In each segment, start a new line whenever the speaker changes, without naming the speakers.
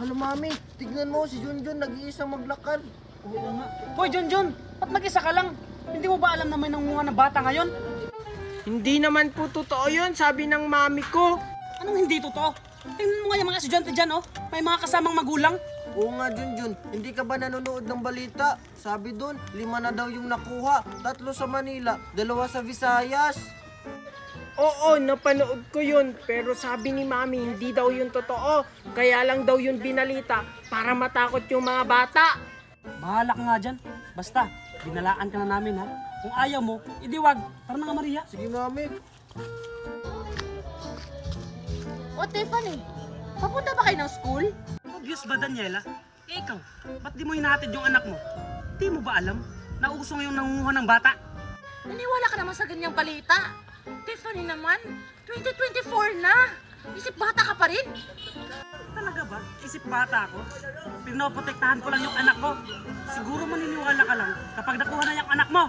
Hala mami, tignan mo si Junjun nag-iisa maglakad.
Oo nga. Hoy, John, ba't mag-isa ka lang? Hindi mo ba alam na may nangunga ng bata ngayon?
Hindi naman po totoo yun, sabi ng mami ko.
Anong hindi totoo? Tingnan mo nga yung mga estudyante dyan, oh. May mga kasamang magulang.
Oo nga Junjun, hindi ka ba nanonood ng balita? Sabi doon, lima na daw yung nakuha, tatlo sa Manila, dalawa sa Visayas.
Oo, napanood ko yun. Pero sabi ni mami, hindi daw yun totoo. Kaya lang daw yun binalita para matakot yung mga bata.
Bahala ka nga dyan. Basta, binalaan ka na namin, ha? Kung ayaw mo, idiwag. Tara na nga, Maria.
Sige mami.
O, Tiffany, papunta ba kayo ng school?
Obvious ba, Daniela? Eh, ikaw, ba't di mo hinahatid yung anak mo? Di mo ba alam na uso ngayon nangunguha ng bata?
Naniwala ka naman sa ganyang balita. Tiffany naman, 2024 na. Isip bata ka pa rin.
Talaga ba? Isip bata ako? Pinoprotektahan ko lang yung anak ko. Siguro maniniwala ka lang kapag nakuha na yung anak mo.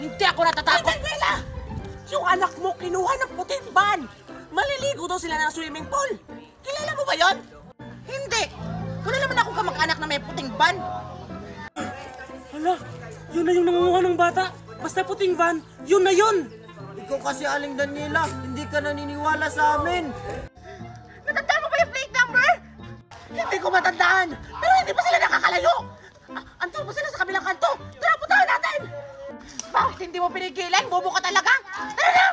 Hindi ako natatakot.
Daniela! Yung anak mo kinuha ng puting ban! Maliligo daw sila ng swimming pool! Kilala mo ba yon?
Hindi. Wala naman ako kamag-anak na may puting ban.
Hala, yun na yung nangunguha ng bata. Basta puting van, yun na yun.
Ikaw kasi aling Daniela, hindi ka naniniwala sa amin.
Natandaan mo ba yung plate number?
Hindi ko matandaan! Pero hindi pa sila nakakalayo! Andun pa sila sa kabilang kanto! Tara, puntahan natin! Bakit hindi mo pinigilan? Bobo ka talaga! Tara na!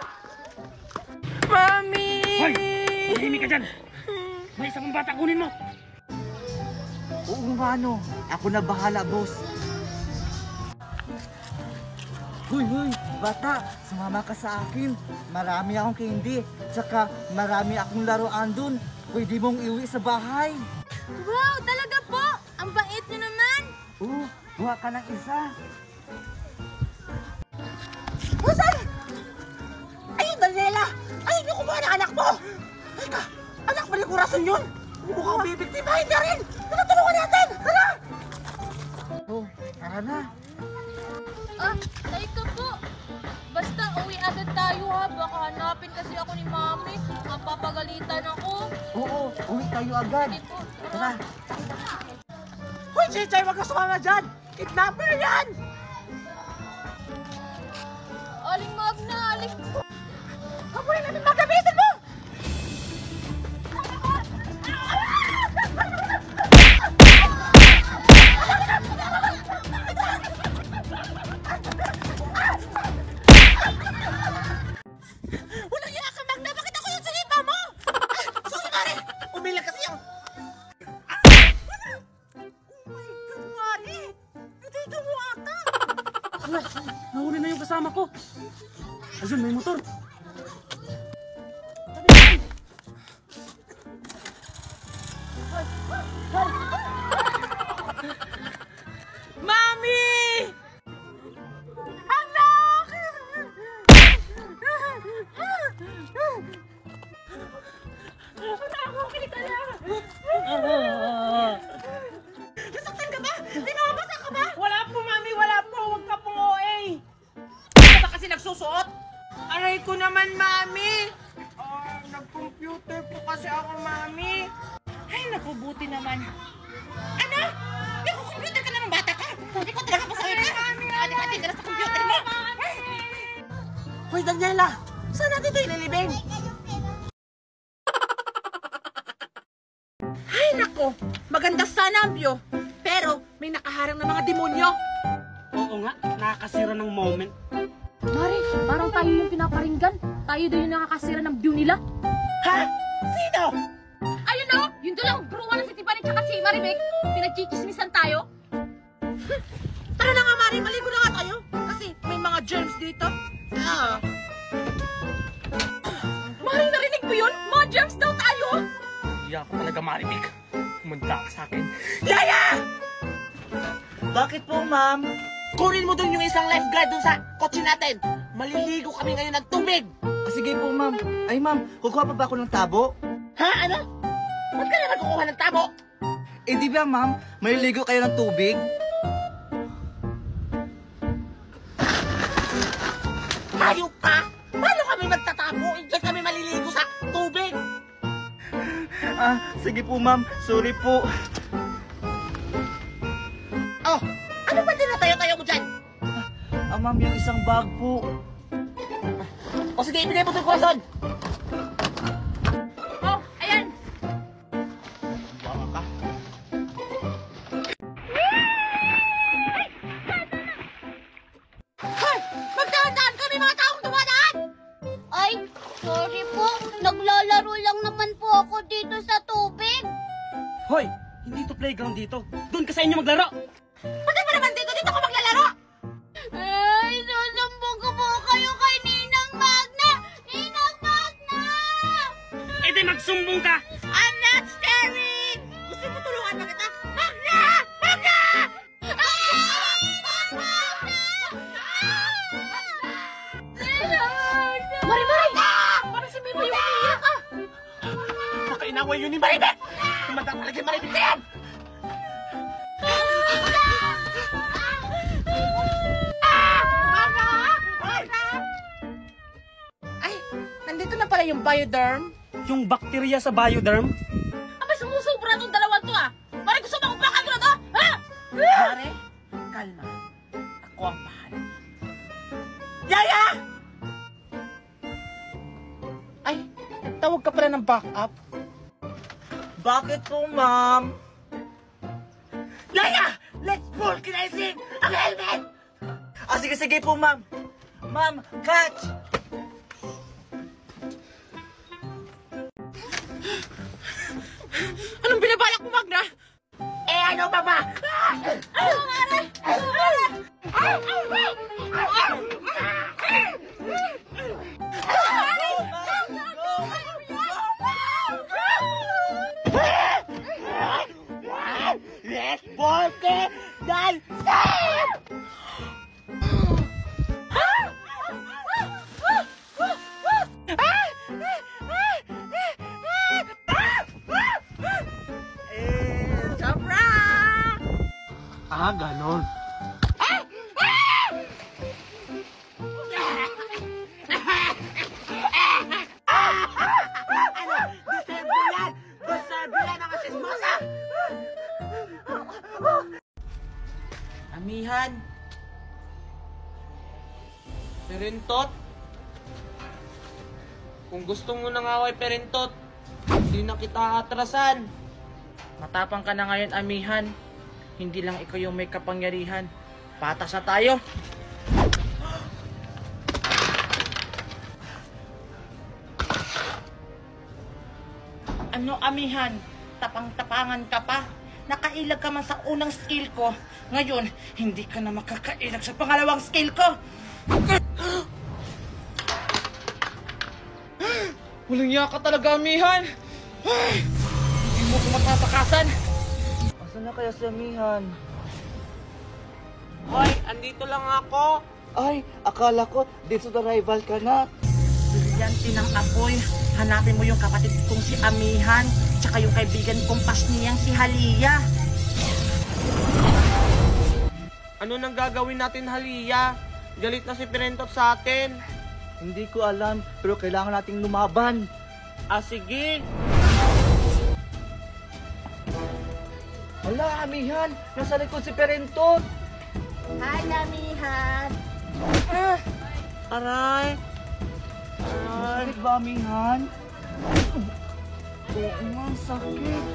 Mami!
Hoy, mahimik ka dyan. May isa pang bata, kunin mo.
Oo nga no, ako na bahala boss. Huy, huy, bata, sumama ka sa akin. Marami akong candy, tsaka marami akong laruan dun. Pwede mong iwi sa bahay.
Wow, talaga po. Ang bait niyo naman.
Oo, buha ka ng isa.
Busan! Ayun, Daniela! Ayun yung kumuha ng anak mo! Ay ka, anak pa ni Corazon yun! Mukhang bibiktimahin na rin! Natutulungan natin! Tara!
Oh, tara na.
Ah, ka po. Basta uwi agad tayo ha. Baka hanapin kasi ako ni Mami. Mapapagalitan ako.
Oo, uwi tayo agad.
Po.
Tara.
Hoy, Chichay, wag ka sumama dyan! Kidnapper yan!
Aling Magna, aling...
Habulin natin mga
nahuli na yung kasama ko. Ayun, may motor.
Mami! Nasaktan naku, buti naman. Ano? Naku-computer ka naman, bata ka. Hindi ko talaga pasakit ka. Adi-adi ka na sa computer mo. Hoy, Daniela! Saan natin ito ililibing? Ay, naku! Maganda sana ang view. Pero may nakaharang na mga demonyo.
Oo nga, nakakasira ng moment.
Mari, parang tayo yung pinaparinggan. Tayo daw yung nakakasira ng view nila.
Ha? Sino?
Ayun o! Yung dalang bruwa na si Tiffany tsaka si Maribek. Pinagchichismisan tayo.
Tara na nga, Mari. Maligo na nga tayo. Kasi may mga germs dito. Ah.
Mari, narinig mo yun? Mga germs daw tayo!
Hindi ako talaga maribig. Pumunta ka sa akin.
Yaya!
Bakit po, ma'am?
Kunin mo dun yung isang lifeguard dun sa kotse natin. Maliligo kami ngayon ng tubig.
Ah, sige po, ma'am. Ay, ma'am, kukuha pa ba ako ng tabo?
Ha? Ano? Ba't ka naman kukuha ng tabo?
Eh, di ba, ma'am, maliligo kayo ng tubig?
Hayop ka! Paano kami magtatabo? Diyan kami maliligo sa tubig.
Ah, sige po ma'am. Sorry po.
Oh, ano ba tinatayo-tayo mo dyan?
Ah, ma'am, yung isang bag po.
O sige, ibigay mo itong kurason.
Playground dito. Doon ka sa inyo maglaro.
Pati ba naman dito? Dito ko maglalaro!
Ay, susumbong ko po kayo kay Ninang Magna! Ninang Magna!
Eh di magsumbong ka.
I'm not staring! Gusto mo tulungan na kita? Magna! Magna!
Mari, Mari! Parang si Mimo yung umiiyak ah!
Baka inaway yun ni Maribek.
Tumanda talaga yung maribig na yan! Yung bioderm.
Yung bakterya sa bioderm.
Abay, sumusubra tong dalawa to ah. Parang gusto mo ko na to, ha?
Mare, kalma. Ako ang bahala. Yaya! Ay, tawag ka pala ng backup.
Bakit po, ma'am?
Yaya! Let's vulcanizing ang helmet!
Ah, sige, sige po, ma'am. Ma'am, catch!
Eh, ano ba ba? Ano,
Ah, ganon.
Ano? Deserve yan! Deserve yan ang!
Amihan. Perintot. Kung gusto mo nang away perintot, hindi na kita atrasan. Matapang ka na ngayon, amihan. Hindi lang ikaw yung may kapangyarihan. Patas na tayo.
Ano, amihan? Tapang-tapangan ka pa? Nakailag ka man sa unang skill ko. Ngayon, hindi ka na makakailag sa pangalawang skill ko.
Walang iya ka talaga, amihan.
Ay, hindi mo ko matatakasan.
Asan na kaya si amihan?
Hoy, andito lang ako.
Ay, akala ko, dito sa rival ka na.
Brilyante ng apoy. Hanapin mo yung kapatid kong si Amihan, tsaka yung kaibigan kong pasniyang si Halia.
Ano nang gagawin natin, Halia? Galit na si Perintot sa atin.
Hindi ko alam, pero kailangan nating lumaban.
Ah, sige.
Hala, amihan! Nasa likod si Perentot!
Hi, Amihan.
Aray.
Masakit ba, amihan? Oo nga, sakit.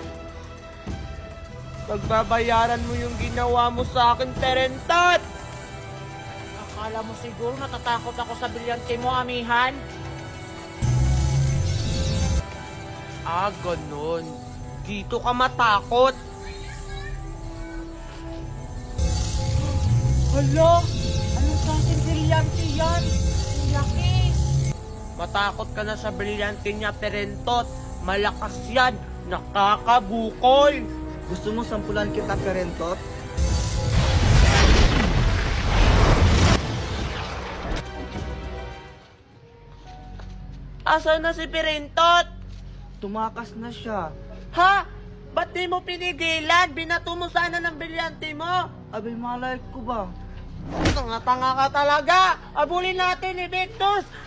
Pagbabayaran mo yung ginawa mo sa akin, Perentot.
Akala mo siguro natatakot ako sa brilyante mo, Amihan?
Ah, ganun. Dito ka matakot.
Hala, ano klaseng brilyante yan? Ang laki.
Matakot ka na sa brilyante niya, Perentot. Malakas yan. Nakakabukol.
Gusto mo sampulan kita, Perentot?
Asa na si Perentot?
Tumakas na siya.
Ha? Ba't di mo pinigilan? Binato mo sana ng brilyante mo.
Abay, malay ko ba?
Tanga-tanga ka talaga. Abulin natin ni Victus.